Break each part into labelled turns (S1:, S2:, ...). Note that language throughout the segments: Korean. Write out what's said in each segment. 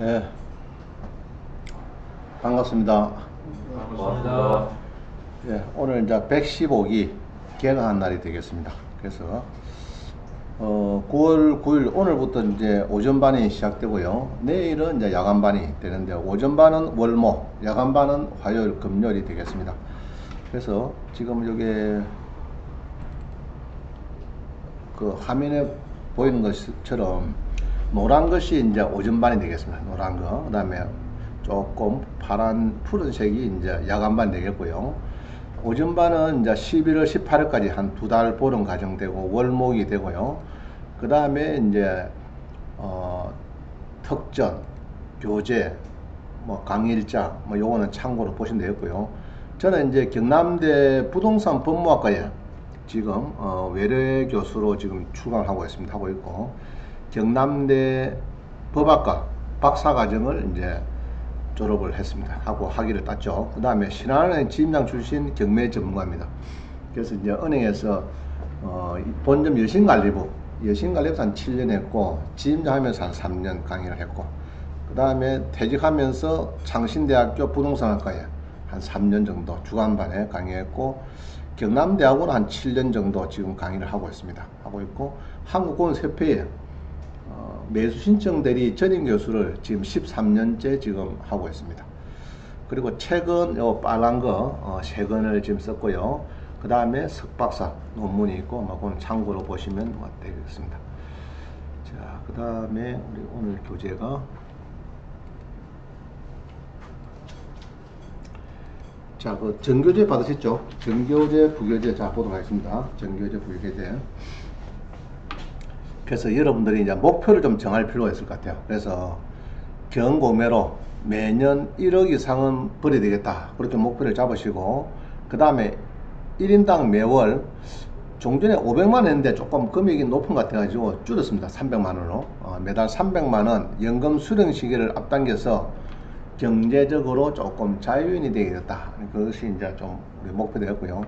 S1: 예. 반갑습니다.
S2: 반갑습니다.
S1: 예, 오늘 이제 115기 개강한 날이 되겠습니다. 그래서 어, 9월 9일 오늘부터 이제 오전반이 시작되고요. 내일은 이제 야간반이 되는데 오전반은 월모, 야간반은 화요일, 금요일이 되겠습니다. 그래서 지금 여기 그 화면에 보이는 것처럼 노란 것이 이제 오전반이 되겠습니다. 노란 거. 그 다음에 조금 파란 푸른색이 이제 야간반 되겠고요. 오전반은 이제 11월 18일까지 한 두 달 보름 가정되고 월목이 되고요. 그 다음에 이제 어, 특전, 교재, 뭐 강일자, 뭐 요거는 참고로 보시면 되겠고요. 저는 이제 경남대 부동산 법무학과에 지금 어, 외래 교수로 지금 출강을 하고 있습니다. 하고 있고 경남대 법학과 박사 과정을 이제 졸업을 했습니다. 하고 학위를 땄죠. 그 다음에 신한은행 지점장 출신 경매 전문가입니다. 그래서 이제 은행에서 어, 본점 여신관리부, 여신관리부에서 한 7년 했고, 지점장 하면서 한 3년 강의를 했고, 그 다음에 퇴직하면서 창신대학교 부동산학과에 한 3년 정도 주간반에 강의했고, 경남대학원 한 7년 정도 지금 강의를 하고 있습니다. 하고 있고, 한국공인세표에 어, 매수 신청 대리 전임 교수를 지금 13년째 지금 하고 있습니다. 그리고 최근 요 빨간 거 어, 세 권을 지금 썼고요. 그 다음에 석박사 논문이 있고 뭐 그건 참고로 보시면 뭐 되겠습니다. 자, 그 다음에 우리 오늘 교재가 자, 그 전교재 받으셨죠? 전교재, 부교재 자 보도록 하겠습니다. 전교재, 부교재. 그래서 여러분들이 이제 목표를 좀 정할 필요가 있을 것 같아요. 그래서 경공매로 매년 1억 이상은 벌어야 되겠다. 그렇게 목표를 잡으시고, 그 다음에 1인당 매월 종전에 500만 했는데 조금 금액이 높은 것 같아가지고 줄였습니다. 300만 원으로. 어, 매달 300만 원 연금 수령 시기를 앞당겨서 경제적으로 조금 자유인이 되겠다. 그것이 이제 좀 목표 되었고요.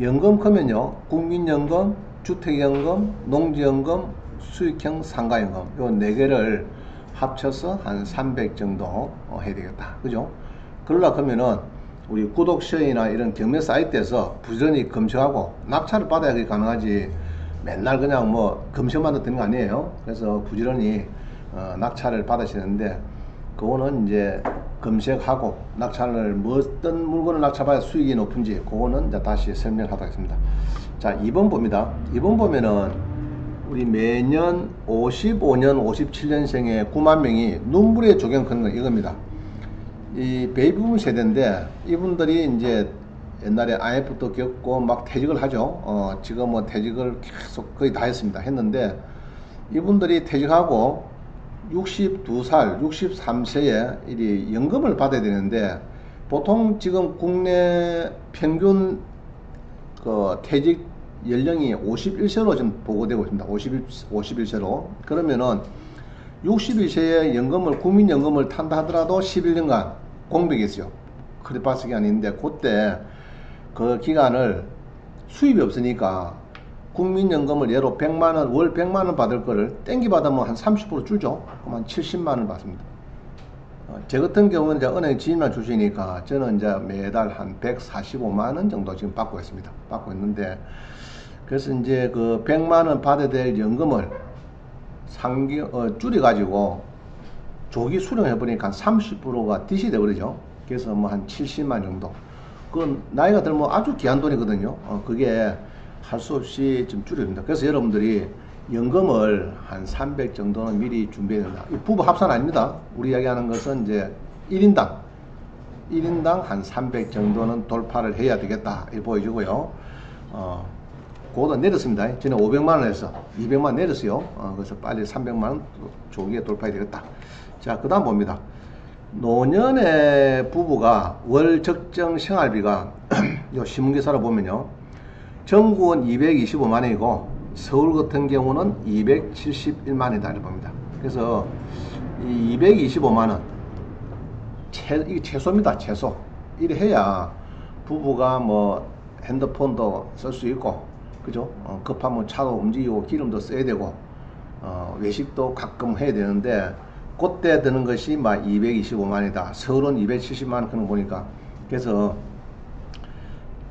S1: 연금 크면요. 국민연금, 주택연금, 농지연금, 수익형 상가연금 요 네 개를 합쳐서 한 300 정도 어, 해야 되겠다. 그죠? 그러려 그러면은 우리 구독시이나 이런 경매 사이트에서 부지런히 검색하고 낙찰을 받아야 그게 가능하지 맨날 그냥 뭐 검색만 되는 거 아니에요. 그래서 부지런히 어, 낙찰을 받으시는데 그거는 이제 검색하고 낙찰을 뭐 어떤 물건을 낙찰받아 수익이 높은지 그거는 이제 다시 설명하도록 하겠습니다. 자, 2번 봅니다. 2번 보면은 우리 매년 55년, 57년생의 9만 명이 눈물의 조경하는 건 이겁니다. 이 베이비붐 세대인데 이분들이 이제 옛날에 IMF도 겪고 막 퇴직을 하죠. 어, 지금 뭐 퇴직을 계속 거의 다 했습니다. 했는데 이분들이 퇴직하고 62살, 63세에 이 연금을 받아야 되는데 보통 지금 국내 평균 그 퇴직 연령이 51세로 지금 보고되고 있습니다. 51, 51세로. 그러면은 61세에 연금을, 국민연금을 탄다 하더라도 11년간 공백이 있어요. 크리파스 기간인데, 그때 그 기간을 수입이 없으니까 국민연금을 예로 100만원, 월 100만원 받을 거를 땡기 받으면 한 30% 줄죠. 그럼 한 70만원 받습니다. 어, 제 같은 경우는 이제 은행 지인만 주시니까 저는 이제 매달 한 145만원 정도 지금 받고 있습니다. 받고 있는데, 그래서 이제 그 100만 원 받아야 될 연금을 상기, 어, 줄여가지고 조기 수령해보니까 30%가 뒷이 돼버리죠. 그래서 뭐 한 70만 정도. 그건 나이가 들면 아주 귀한 돈이거든요. 어, 그게 할 수 없이 좀 줄여줍니다. 그래서 여러분들이 연금을 한 300 정도는 미리 준비해야 된다. 부부 합산 아닙니다. 우리 이야기하는 것은 이제 1인당, 1인당 한 300 정도는 돌파를 해야 되겠다. 이렇게 보여주고요. 어, 그거도 내렸습니다. 전에 500만 원에서 200만 원 내렸어요. 어, 그래서 빨리 300만 원 조기에 돌파해야 되겠다. 자, 그 다음 봅니다. 노년의 부부가 월 적정 생활비가 요 신문기사로 보면요. 전국은 225만 원이고 서울 같은 경우는 271만 원이다 이렇게 봅니다. 그래서 이 225만 원 최, 이게 최소입니다. 최소. 이래 해야 부부가 뭐 핸드폰도 쓸 수 있고 그죠? 어, 급하면 차도 움직이고 기름도 써야 되고 어, 외식도 가끔 해야 되는데 그때 드는 것이 막 225만이다. 서울은 270만 그런 거 보니까 그래서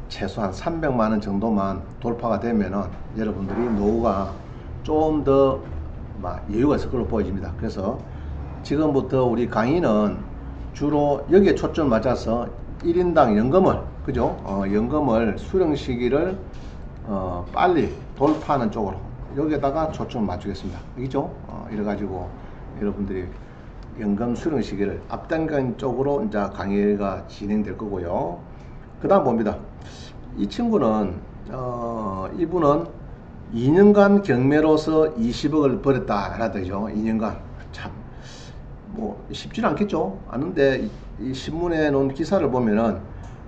S1: 최소한 300만 원 정도만 돌파가 되면은 여러분들이 노후가 좀더 여유가 있을 걸로 보여집니다. 그래서 지금부터 우리 강의는 주로 여기에 초점 맞아서 1인당 연금을 그죠? 어, 연금을 수령 시기를 어, 빨리 돌파하는 쪽으로 여기에다가 초점을 맞추겠습니다. 그죠? 어, 이래가지고 여러분들이 연금 수령 시기를 앞당긴 쪽으로 이제 강의가 진행될 거고요. 그 다음 봅니다. 이 친구는 어, 이분은 2년간 경매로서 20억을 벌였다 하나 되죠. 2년간 참 뭐 쉽지는 않겠죠. 아는데 이, 이 신문에 놓은 기사를 보면은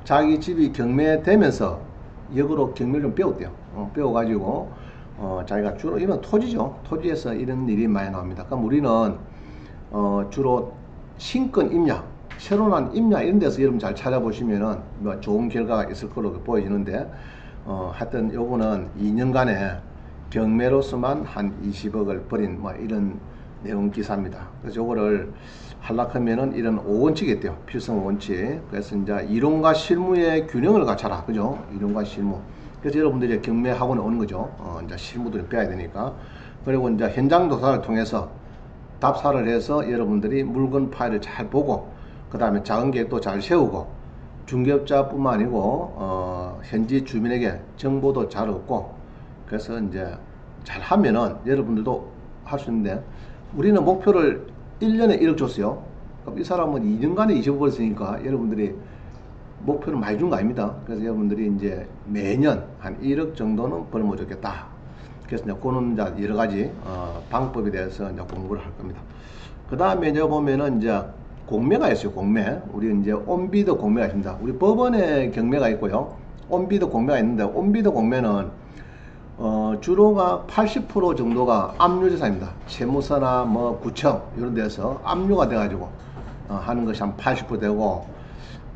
S1: 자기 집이 경매되면서 역으로 경매를 좀 배웠대요. 어, 배워가지고 어, 자기가 주로 이런 토지죠. 토지에서 이런 일이 많이 나옵니다. 그럼 우리는 어, 주로 신권 임야, 새로 난 임야 이런 데서 여러분 잘 찾아보시면은 뭐 좋은 결과가 있을 거로 보여지는데 어, 하여튼 요거는 2년간에 경매로서만 한 20억을 벌인 뭐 이런 내용 기사입니다. 그래서 요거를 하락하면은 이런 5원칙이 있대요. 필성 5원칙. 그래서 이제 이론과 실무의 균형을 갖춰라. 그죠? 이론과 실무. 그래서 여러분들이 경매 학원에 오는 거죠. 어, 이제 실무들을 배워야 되니까. 그리고 이제 현장 조사를 통해서 답사를 해서 여러분들이 물건 파일을 잘 보고 그 다음에 작은 계획도 잘 세우고 중개업자뿐만 아니고 어, 현지 주민에게 정보도 잘 얻고 그래서 이제 잘 하면은 여러분들도 할 수 있는데 우리는 목표를 1년에 1억 줬어요. 그럼 이 사람은 2년간에 20억 벌었으니까 여러분들이 목표를 많이 준 거 아닙니다. 그래서 여러분들이 이제 매년 한 1억 정도는 벌면 좋겠다. 그래서 이제 그는 이제 여러 가지 어, 방법에 대해서 이제 공부를 할 겁니다. 그 다음에 이제 보면은 이제 공매가 있어요. 공매. 우리 이제 온비드 공매가 있습니다. 우리 법원에 경매가 있고요. 온비드 공매가 있는데 온비드 공매는 어, 주로가 80% 정도가 압류재산입니다. 세무서나 뭐 구청 이런 데서 압류가 돼가지고 어, 하는 것이 한 80% 되고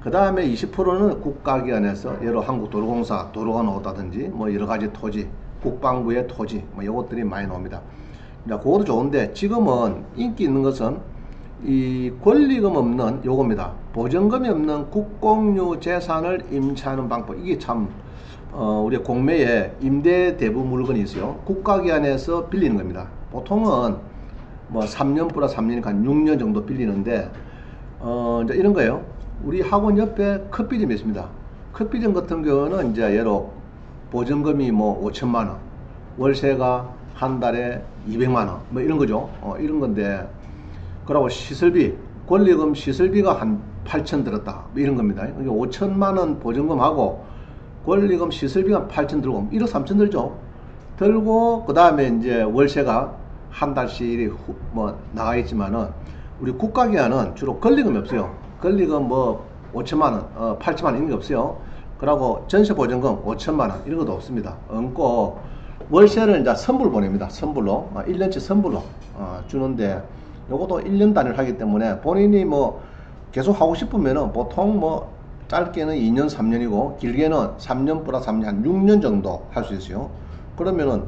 S1: 그 다음에 20%는 국가기관에서 예로 한국도로공사 도로가 나왔다든지 뭐 여러 가지 토지 국방부의 토지 뭐 이것들이 많이 나옵니다. 자, 그것도 좋은데 지금은 인기 있는 것은 이 권리금 없는 요겁니다. 보전금이 없는 국공유 재산을 임차하는 방법 이게 참 어, 우리 공매에 임대 대부 물건이 있어요. 국가기관에서 빌리는 겁니다. 보통은 뭐 3년 플러스 3년이니까 한 6년 정도 빌리는데 어, 이제 이런 거예요. 우리 학원 옆에 커피점이 있습니다. 커피점 같은 경우는 이제 예로 보증금이 뭐 5천만 원, 월세가 한 달에 200만 원, 뭐 이런 거죠. 어, 이런 건데, 그러고 시설비, 권리금 시설비가 한 8천 들었다, 뭐 이런 겁니다. 그러니까 5천만 원 보증금하고 권리금 시설비가 8천 들고 1억 3천 들죠. 들고 그 다음에 이제 월세가 한 달씩 후, 뭐 나가 있지만은 우리 국가기관은 주로 권리금이 없어요. 권리금 뭐 5천만 원, 어, 8천만 원 이런 게 없어요. 그러고 전세 보증금 5천만 원 이런 것도 없습니다. 얹고 월세를 이제 선불 보냅니다. 선불로 어, 1년치 선불로 어, 주는데 요것도 1년 단위를 하기 때문에 본인이 뭐 계속 하고 싶으면은 보통 뭐 짧게는 2년, 3년이고 길게는 3년 플러스 3년, 한 6년 정도 할 수 있어요. 그러면은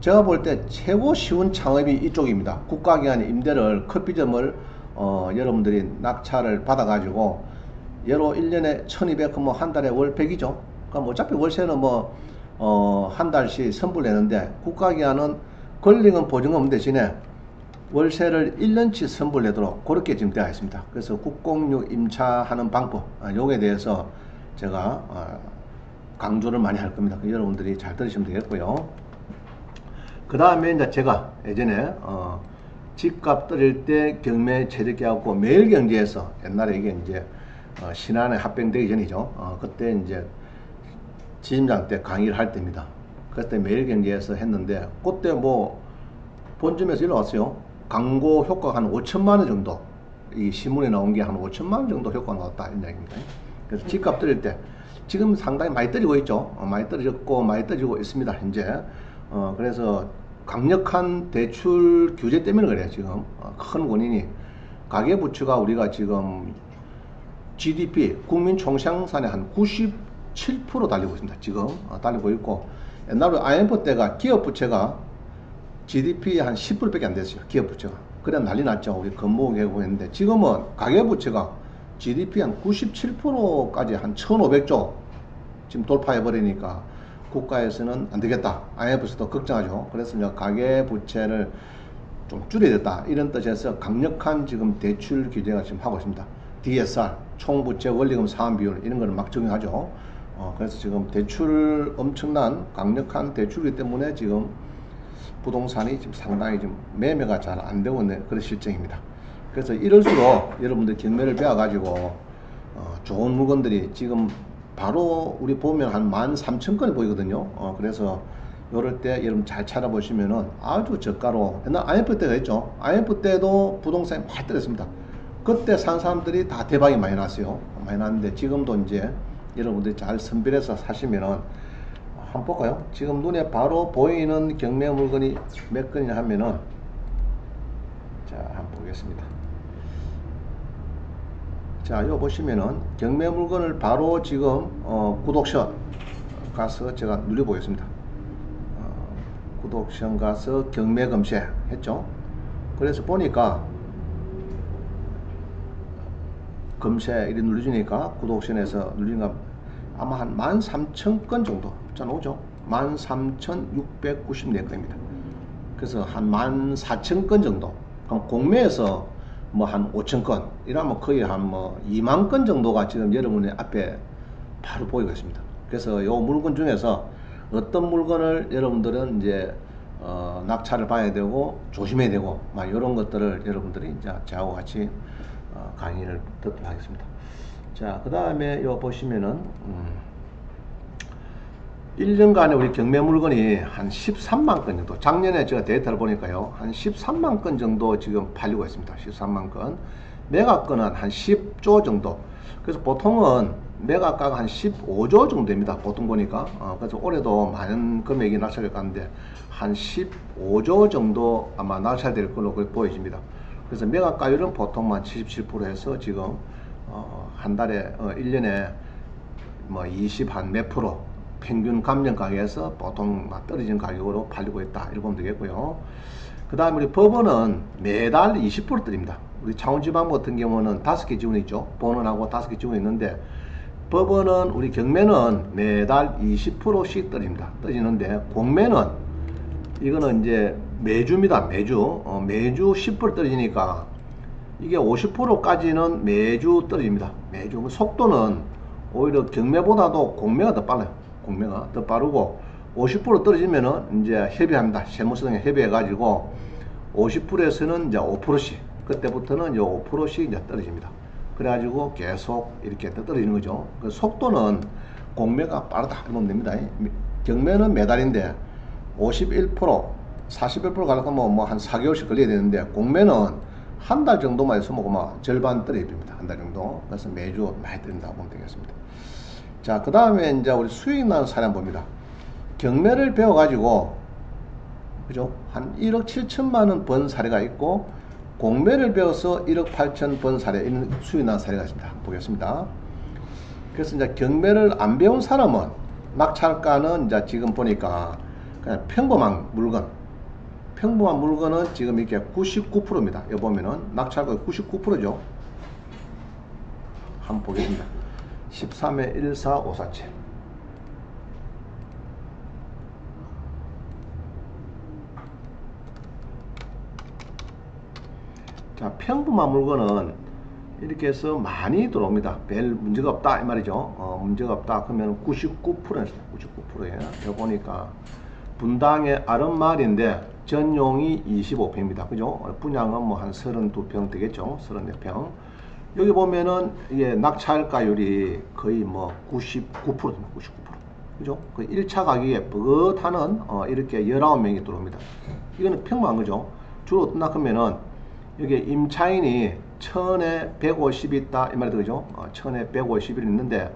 S1: 제가 볼 때 최고 쉬운 창업이 이쪽입니다. 국가기관의 임대를 커피점을 어, 여러분들이 낙찰을 받아 가지고 예로 1년에 1200, 뭐한 달에 월 100이죠. 그럼 어차피 월세는 뭐, 어, 한 달씩 선불 내는데 국가기관은 권리금 보증금 대신에 월세를 1년치 선불내도록 그렇게 지금 되어 있습니다. 그래서 국공유 임차하는 방법, 아, 요에 대해서 제가 어, 강조를 많이 할 겁니다. 여러분들이 잘 들으시면 되겠고요. 그 다음에 이제 제가 예전에 어, 집값 떨릴 때 경매 체득해갖고 매일경제에서 옛날에 이게 이제 어, 신안에 합병되기 전이죠. 어, 그때 이제 지점장 때 강의를 할 때입니다. 그때 매일경제에서 했는데 그때 뭐 본점에서 일어났어요. 광고 효과가 한 5천만 원 정도 이 신문에 나온 게 한 5천만 원 정도 효과가 나왔다 이런 이야기입니다. 그래서 집값 떨릴 때 지금 상당히 많이 떨어지고 있죠. 어, 많이 떨어졌고 많이 떨어지고 있습니다. 현재 어, 그래서 강력한 대출 규제 때문에 그래요. 지금 어, 큰 원인이 가계 부채가 우리가 지금 GDP 국민 총생산의 한 97% 달리고 있습니다. 지금 어, 달리고 있고 옛날에 IMF 때가 기업 부채가 GDP 한 10%밖에 안 됐어요. 기업 부채가. 그래 난리 났죠. 우리 건보 계고 했는데 지금은 가계 부채가 GDP 한 97%까지 한 1,500조 지금 돌파해 버리니까 국가에서는 안 되겠다. IMF에서도 걱정하죠. 그래서 이제 가계 부채를 좀 줄여야겠다. 이런 뜻에서 강력한 지금 대출 규제가 지금 하고 있습니다. DSR, 총부채 원리금 상환 비율 이런 거를 막 적용하죠. 어, 그래서 지금 대출 엄청난 강력한 대출이기 때문에 지금 부동산이 지금 상당히 좀 매매가 잘 안 되고 있는 그런 실정입니다. 그래서 이럴수록 여러분들 경매를 배워가지고 어, 좋은 물건들이 지금 바로 우리 보면 한 13,000건이 보이거든요. 어, 그래서 요럴 때 여러분 잘 찾아보시면은 아주 저가로 옛날 IMF 때가 있죠. IMF 때도 부동산이 많이 떨어졌습니다. 그때 산 사람들이 다 대박이 많이 났어요. 많이 났는데 지금도 이제 여러분들이 잘 선별해서 사시면은 한번 볼까요? 지금 눈에 바로 보이는 경매 물건이 몇 건이냐 하면은 자 한번 보겠습니다. 자, 요 보시면은 경매 물건을 바로 지금 어, 구독션 가서 제가 누려보겠습니다. 어, 구독션 가서 경매 검색 했죠. 그래서 보니까 검색 이렇게 누르니까 구독션에서 누리니까 아마 한 13,000건 정도 자 나오죠. 13,694건입니다. 그래서 한 14,000건 정도. 그럼 공매에서 뭐 한 5,000건 이러면 거의 한 뭐 2만 건 정도가 지금 여러분의 앞에 바로 보이고 있습니다. 그래서 요 물건 중에서 어떤 물건을 여러분들은 이제 어, 낙찰을 봐야 되고 조심해야 되고 막 이런 것들을 여러분들이 이제 저하고 같이 어, 강의를 듣도록 하겠습니다. 자, 그 다음에 요 보시면은 음, 1년간에 우리 경매 물건이 한 13만 건 정도. 작년에 제가 데이터를 보니까요 한 13만 건 정도 지금 팔리고 있습니다. 13만 건. 매각건은 한 10조 정도. 그래서 보통은 매각가가 한 15조 정도입니다. 보통 보니까. 어, 그래서 올해도 많은 금액이 낙찰될 건데 한 15조 정도 아마 낙찰될 걸로 보여집니다. 그래서 매각가율은 보통 한 77%에서 지금 어, 한 달에 어, 1년에 뭐 20 한 몇 프로 평균 감정 가격에서 보통 막 떨어진 가격으로 팔리고 있다. 이렇게 보면 되겠고요. 그 다음에 우리 법원은 매달 20% 드립니다. 우리 창원지방 같은 경우는 다섯 개 지원이 있죠. 본원하고 다섯 개 지원이 있는데 법원은 우리 경매는 매달 20%씩 떨립니다. 떨어지는데 공매는 이거는 이제 매주입니다. 매주. 어, 매주 10% 떨어지니까 이게 50%까지는 매주 떨어집니다. 매주. 그 속도는 오히려 경매보다도 공매가 더 빨라요 공매가 더 빠르고 50% 떨어지면은 이제 협의합니다. 세무서에 협의해가지고 50%에서는 이제 5%씩 그때부터는 이제 5%씩 이제 떨어집니다. 그래가지고 계속 이렇게 떨어지는 거죠. 그 속도는 공매가 빠르다 보면 됩니다. 경매는 매달인데 51% 41% 가려면 뭐 한 4개월씩 걸려야 되는데 공매는 한 달 정도만 뭐 절반 떨어집니다. 한 달 정도. 그래서 매주 많이 떨린다고 보면 되겠습니다. 자, 그 다음에 이제 우리 수익 나는 사례 봅니다. 경매를 배워가지고, 그죠? 한 1억 7천만 원 번 사례가 있고, 공매를 배워서 1억 8천 번 사례, 이런 수익 나는 사례가 있습니다. 보겠습니다. 그래서 이제 경매를 안 배운 사람은 낙찰가는 이제 지금 보니까 그냥 평범한 물건, 평범한 물건은 지금 이렇게 99%입니다. 여기 보면은 낙찰가 99%죠. 한번 보겠습니다. 13회 14547 자, 평범한 물건은 이렇게 해서 많이 들어옵니다. 별 문제가 없다 이 말이죠. 어, 문제가 없다 그러면 99%였습니다. 99%예요. 여기 보니까 분당의 아름마을인데 전용이 25평입니다. 그죠? 분양은 뭐 한 32평 되겠죠. 34평. 여기 보면은 이게 낙찰가율이 거의 뭐 99%입니다. 99%. 그죠? 그 1차 가격에 버긋하는 어, 이렇게 19명이 들어옵니다. 이거는 평범한 거죠. 주로 어떤 낙하면은 여기 임차인이 천에 150이 있다 이 말이 되죠. 어, 천에 150이 있는데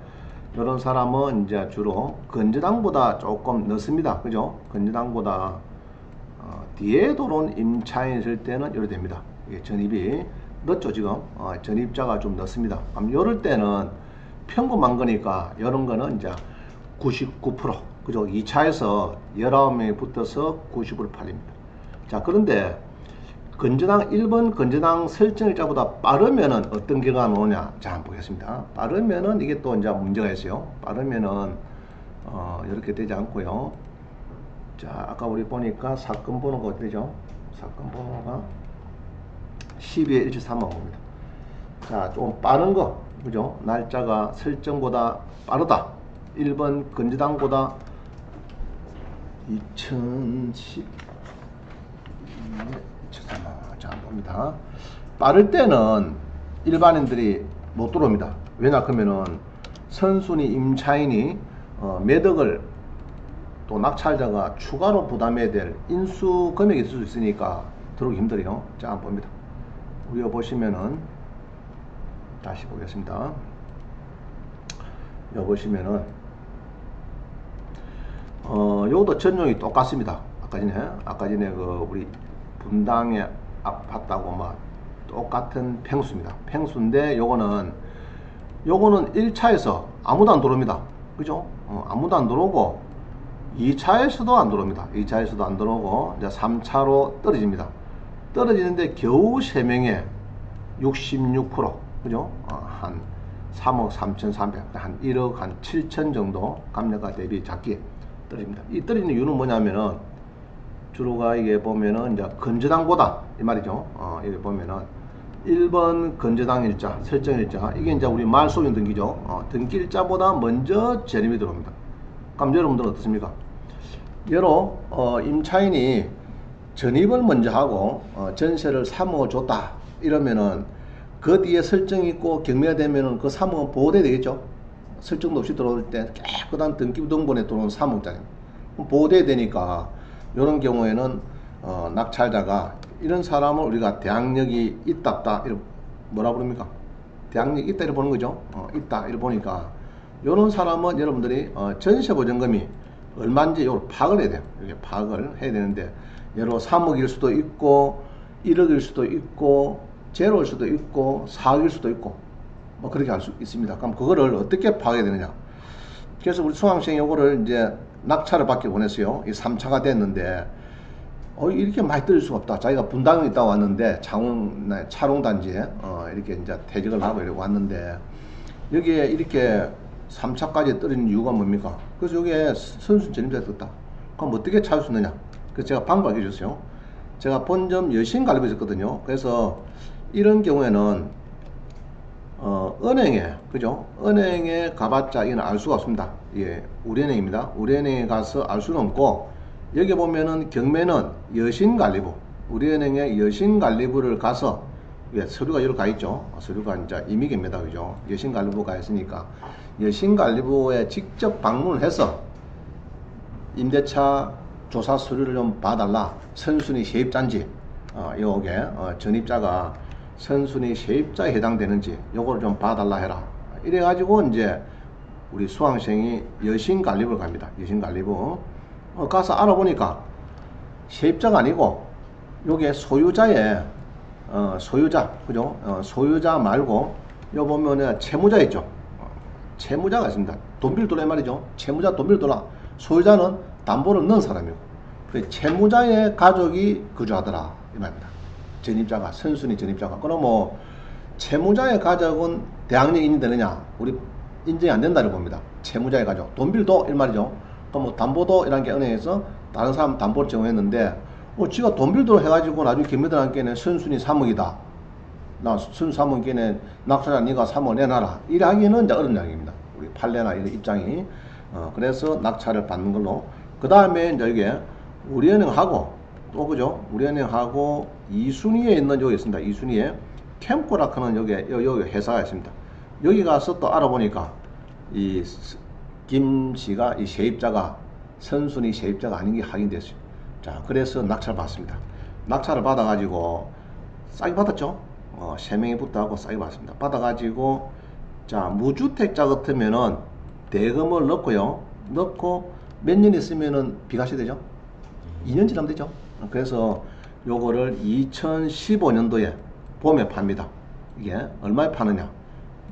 S1: 이런 사람은 이제 주로 건저당보다 조금 넣습니다. 그죠? 건저당보다 어, 뒤에 들어온 임차인 있을 때는 이렇게 됩니다. 이게 전입이 넣었죠 지금 어, 전입자가 좀 넣습니다 그럼 이럴 때는 평범한 거니까 이런 거는 이제 99% 그죠 2차에서 19명이 붙어서 90으로 팔립니다 자, 그런데 건전항 1번 건전항 설정일자보다 빠르면은 어떤 결과가 나오냐? 자, 한번 보겠습니다. 빠르면은 이게 또 이제 문제가 있어요. 빠르면은 어, 이렇게 되지 않고요. 자, 아까 우리 보니까 사건 번호가 어떻게 되죠? 사건 번호가 12에 1.3호입니다. 자, 좀 빠른 거, 그죠? 날짜가 설정보다 빠르다. 1번 건지당보다 2010, 잠깐만, 자, 봅니다. 빠를 때는 일반인들이 못 들어옵니다. 왜냐, 그러면은 선순위 임차인이 어, 매덕을 또 낙찰자가 추가로 부담해야 될 인수 금액이 있을 수 있으니까 들어오기 힘들어요. 자, 한번 봅니다. 위에 보시면은 다시 보겠습니다. 여기 보시면은 어 요것도 전용이 똑같습니다. 아까 전에 아까 전에 그 우리 분당에 아팠다고 막 똑같은 팽수입니다. 팽수인데 요거는 요거는 1차에서 아무도 안 들어옵니다. 그죠? 어, 아무도 안 들어오고 2차에서도 안 들어옵니다. 2차에서도 안 들어오고 이제 3차로 떨어집니다. 떨어지는데 겨우 3명에 66% 그죠? 어, 한 3억 3,300, 한 1억 한 7천 정도 감량가 대비 작게 떨어집니다. 이 떨어지는 이유는 뭐냐면은 주로가 이게 보면은 이제 건저당보다 이 말이죠. 어, 여기 보면은 1번 건저당 일자, 설정 일자 이게 이제 우리 말소인 등기죠. 어, 등기 일자보다 먼저 재림이 들어옵니다. 그럼 여러분들은 어떻습니까? 예로 어, 임차인이 전입을 먼저 하고 어, 전세를 3억 줬다 이러면은 그 뒤에 설정이 있고 경매가 되면은 그 3억은 보호돼야 되겠죠. 설정도 없이 들어올 때 깨끗한 등기 등본에 들어온 3억짜리 보호돼야 되니까 이런 경우에는 어, 낙찰자가 이런 사람을 우리가 대항력이 있다 없다 뭐라 부릅니까? 대항력이 있다 이렇게 보는 거죠. 어, 있다 이렇게 보니까 이런 사람은 여러분들이 어, 전세 보증금이 얼마인지 이걸 파악을 해야 돼요. 이렇게 파악을 해야 되는데 예로 3억일 수도 있고 1억일 수도 있고 제로일 수도 있고 4억일 수도 있고 뭐 그렇게 할 수 있습니다. 그럼 그거를 어떻게 파악해야 되느냐? 그래서 우리 수강생이 요거를 이제 낙찰을 받기 원했어요. 이 3차가 됐는데 어 이렇게 많이 떨릴 수가 없다. 자기가 분당에 있다 왔는데 창원 네, 차롱단지에 어 이렇게 이제 퇴직을 하고 이렇게 왔는데 여기에 이렇게 3차까지 떨어진 이유가 뭡니까? 그래서 여기에 선수 전입자가 떴다. 그럼 어떻게 찾을 수 있느냐? 그래서 제가 방법을 해줬어요. 제가 본점 여신 갈비에 있었거든요. 그래서 이런 경우에는 어, 은행에, 그죠? 은행에 가봤자 이건 알 수가 없습니다. 예, 우리은행입니다. 우리은행에 가서 알 수는 없고, 여기 보면은 경매는 여신관리부, 우리은행의 여신관리부를 가서, 예, 서류가 여기 가 있죠. 서류가 이제 이미입니다. 그죠? 여신관리부가 있으니까, 여신관리부에 직접 방문을 해서, 임대차 조사 서류를 좀 봐달라. 선순위 세입자인지, 어, 요게, 어, 전입자가 선순위 세입자에 해당되는지 요거를 좀 봐달라 해라. 이래가지고 이제 우리 수강생이 여신관리부를 갑니다. 여신관리부. 어, 가서 알아보니까 세입자가 아니고 요게 소유자의 어, 소유자 그죠? 어, 소유자 말고 요 보면은 채무자 있죠. 어, 채무자가 있습니다. 돈빌돌라 말이죠. 채무자 돈빌돌라 소유자는 담보를 넣은 사람이고 그 채무자의 가족이 거주하더라 이 말입니다. 전입자가 선순위 전입자가. 그럼 뭐 채무자의 가족은 대항력 인정되느냐? 우리 인정이 안 된다를 봅니다. 채무자의 가족. 돈빌도 이 말이죠. 또뭐 담보도 이런 게 은행에서 다른 사람 담보를 제공했는데 뭐 지가 돈빌도 해가지고 나중에 김미들한테는 선순위 3억이다. 나 선순위 3억에는 낙찰자 네가 3억 내놔라. 이래 하기는 이제 어려운 이야기입니다. 우리 판례나 이런 입장이. 어 그래서 낙찰을 받는 걸로 그 다음에 이제 이게 우리은행하고 또 그죠? 우리은행하고 2순위에 있는 여기 있습니다. 2순위에 캠코라크는 여기 여기 회사가 있습니다. 여기 가서 또 알아보니까 이 김 씨가 이 세입자가 선순위 세입자가 아닌 게 확인됐어요. 자, 그래서 낙찰 받습니다. 낙찰을 받아가지고 싸게 받았죠. 어, 세 명이 붙어하고 싸게 받습니다. 받아가지고 자 무주택자 같으면은 대금을 넣고요. 넣고 몇 년 있으면은 비과세 되죠. 2년 지나면 되죠. 그래서 요거를 2015년도에 봄에 팝니다. 이게 얼마에 파느냐?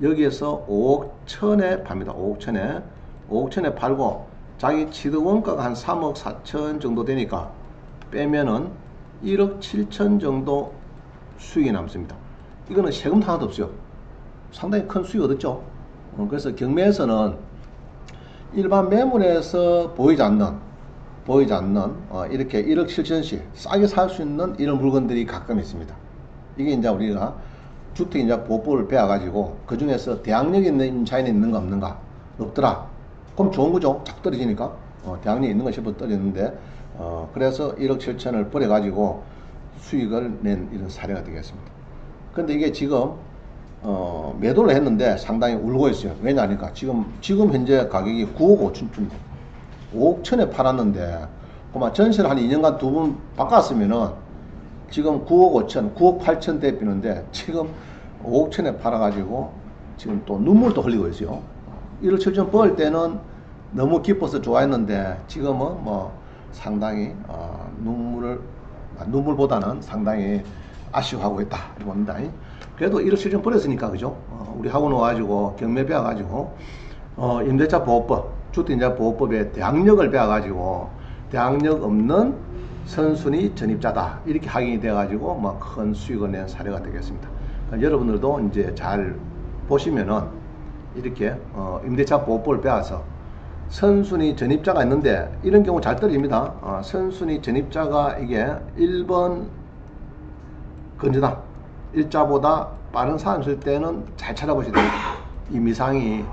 S1: 여기에서 5억 천에 팝니다. 5억 천에 5억 천에 팔고 자기 취득 원가가 한 3억 4천 정도 되니까 빼면은 1억 7천 정도 수익이 남습니다. 이거는 세금도 하나도 없어요. 상당히 큰 수익 얻었죠. 어, 그래서 경매에서는 일반 매물에서 보이지 않는 보이지 않는 어, 이렇게 1억 7천씩 싸게 살 수 있는 이런 물건들이 가끔 있습니다. 이게 이제 우리가 주택 이제 보호법을 배워 가지고 그 중에서 대항력 있는 자연에 있는가 없는가 없더라. 그럼 좋은 거죠. 자꾸 떨어지니까 어, 대항력 있는 거 싶어 떨어졌는데 어, 그래서 1억 7천을 버려 가지고 수익을 낸 이런 사례가 되겠습니다. 근데 이게 지금 어, 매도를 했는데 상당히 울고 있어요. 왜냐하니까 지금 지금 현재 가격이 9억 5천쯤 5억 천에 팔았는데 그만 전세를 한 2년간 두 번 바꿨으면은 지금 9억 5천, 9억 8천 대비는데 지금 5억 천에 팔아가지고 지금 또 눈물도 흘리고 있어요. 1억 7천 벌 때는 너무 기뻐서 좋아했는데 지금은 뭐 상당히 어, 눈물을 아, 눈물보다는 상당히 아쉬워하고 있다 이렇게 봅니다. 그래도 1억 7천 벌었으니까 그죠? 어, 우리 학원 와가지고 경매 배워가지고 어, 임대차 보호법, 주택임대 보호법의 대항력을 배워가지고 대항력 없는 선순위 전입자다 이렇게 확인이 돼가지고 뭐큰 수익을 낸 사례가 되겠습니다. 그러니까 여러분들도 이제 잘 보시면은 이렇게 어, 임대차 보호법을 배워서 선순위 전입자가 있는데 이런 경우 잘 떨어집니다. 어, 선순위 전입자가 이게 1번 건전함 일자보다 빠른 사람 쓸 때는 잘 찾아보셔야 됩니다. 이 미상이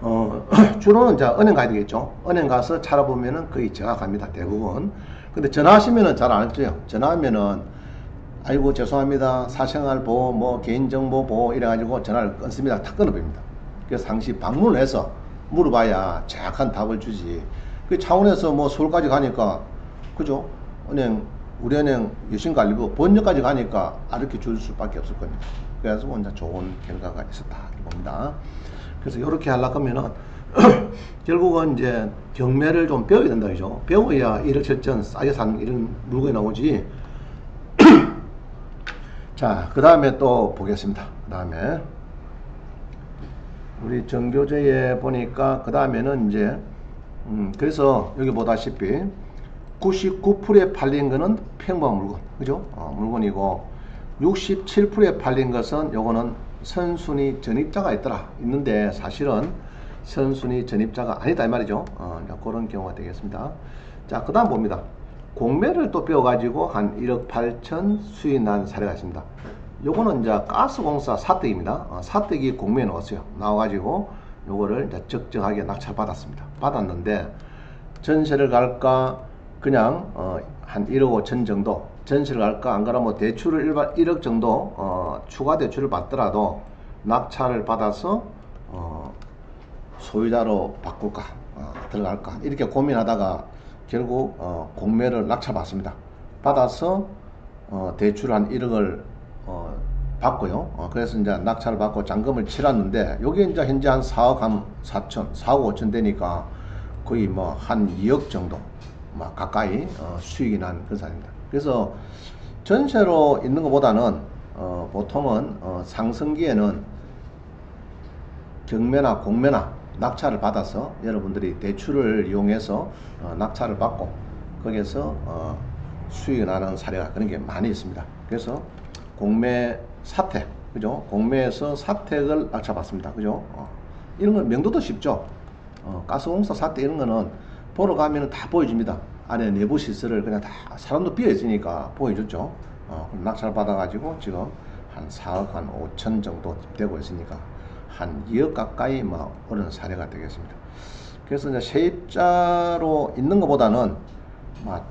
S1: 어, 주로는 이제 은행 가야 되겠죠. 은행 가서 찾아보면은 거의 정확합니다. 대부분. 근데 전화하시면은 잘 안 했죠. 전화하면은 아이고 죄송합니다. 사생활 보호, 뭐 개인정보 보호 이래가지고 전화를 끊습니다. 다 끊어버립니다. 그래서 당시 방문을 해서 물어봐야 정확한 답을 주지. 그 차원에서 뭐 서울까지 가니까 그죠? 은행 우리 은행 유신관리부 본역까지 가니까 이렇게 줄 수밖에 없을 겁니다. 그래서 혼자 좋은 결과가 있었다 봅니다. 그래서 이렇게 하려고 하면은 결국은 이제 경매를 좀 배워야 된다 그죠? 배워야 일을 철전 싸게 사는 이런 물건이 나오지. 자, 그 다음에 또 보겠습니다. 그 다음에 우리 정교재에 보니까 그 다음에는 이제 음, 그래서 여기 보다시피 99%에 팔린 거는 평범한 물건, 그죠? 어, 물건이고 67%에 팔린 것은 요거는 선순위 전입자가 있더라 있는데 사실은 선순위 전입자가 아니다 이 말이죠. 어, 그런 경우가 되겠습니다. 자, 그 다음 봅니다. 공매를 또 배워가지고 한 1억 8천 수익 난 사례가 있습니다. 요거는 이제 가스공사 사택입니다. 어, 사택이 공매에 나왔어요. 나와가지고 요거를 이제 적정하게 낙찰 받았습니다. 받았는데 전세를 갈까 그냥 어, 한 1억 5천 정도 전세를 갈까 안 그러면 대출을 일반 1억 정도 어, 추가 대출을 받더라도 낙찰을 받아서 어, 소유자로 바꿀까 어, 들어갈까 이렇게 고민하다가 결국 어, 공매를 낙찰 받습니다. 받아서 어, 대출 한 1억을 어, 받고요. 어, 그래서 이제 낙찰을 받고 잔금을 치렀는데 여기 이제 현재 한 4억 한 4천, 4억 5천 되니까 거의 뭐 한 2억 정도 막 가까이 어, 수익이 난 그런 사례입니다. 그래서 전세로 있는 것보다는 어, 보통은 어, 상승기에는 경매나 공매나 낙찰을 받아서 여러분들이 대출을 이용해서 어, 낙찰을 받고 거기에서 어, 수익이 나는 사례가 그런 게 많이 있습니다. 그래서 공매 사택, 그죠? 공매에서 사택을 낙찰받습니다. 그죠? 어, 이런 건 명도도 쉽죠. 어, 가스공사 사택 이런 거는 보러 가면 다 보여줍니다. 안에 내부 시설을 그냥 다 사람도 비어 있으니까 보여줬죠. 어, 낙찰 받아가지고 지금 한 4억 한 5천 정도 되고 있으니까 한 2억 가까이 뭐 오른 사례가 되겠습니다. 그래서 이제 세입자로 있는 것보다는 막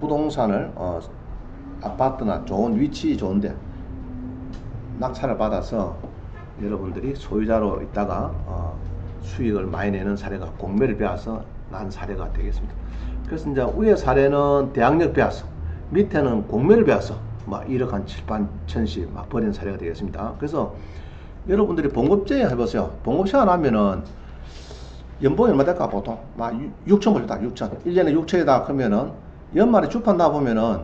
S1: 부동산을 어, 아파트나 좋은 위치 좋은데 낙찰을 받아서 여러분들이 소유자로 있다가 어, 수익을 많이 내는 사례가 공매를 배워서 난 사례가 되겠습니다. 그래서 이제 위에 사례는 대학력 배워서 밑에는 공매를 배워서 막 1억 한 7, 8천씩 막 버린 사례가 되겠습니다. 그래서 여러분들이 봉급제 해보세요. 봉급 시간 하면은 연봉이 얼마 될까 보통? 막 6천 벌다 6천. 1년에 6천이다 그러면은 연말에 주판 다 보면은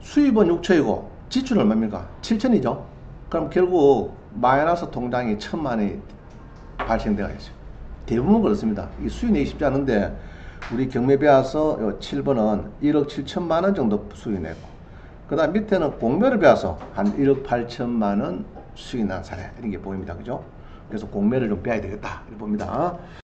S1: 수입은 6천이고 지출 얼마입니까? 7천이죠. 그럼 결국 마이너스 통장이 천만이 발생되어 있어요. 대부분 그렇습니다. 이 수익 내기 쉽지 않은데 우리 경매 배워서 요 7번은 1억 7천만 원 정도 수익 내고 그 다음 밑에는 공매를 배워서 한 1억 8천만 원 수익 난 사례 이런 게 보입니다. 그죠? 그래서 공매를 좀 배워야 되겠다 이렇게 봅니다.